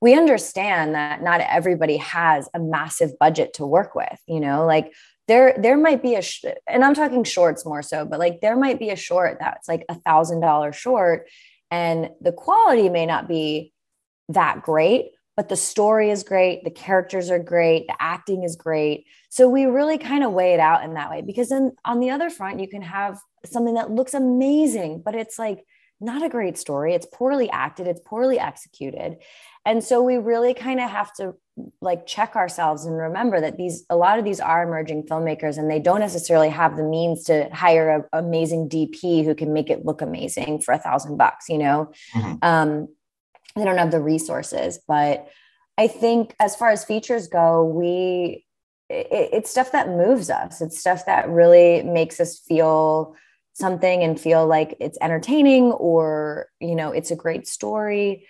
we understand that not everybody has a massive budget to work with you know like there there might be a sh- and i'm talking shorts more so but like there might be a short that's like a thousand dollar short and the quality may not be that great but the story is great the characters are great the acting is great. So we really kind of weigh it out in that way because then on the other front you can have something that looks amazing but it's like not a great story. It's poorly acted. It's poorly executed. And so we really kind of have to like check ourselves and remember that these a lot of these are emerging filmmakers and they don't necessarily have the means to hire an amazing dp who can make it look amazing for a thousand bucks you know? Mm-hmm. um, they don't have the resources. But i think as far as features go we it, it's stuff that moves us. It's stuff that really makes us feel something and feel like it's entertaining or you know it's a great story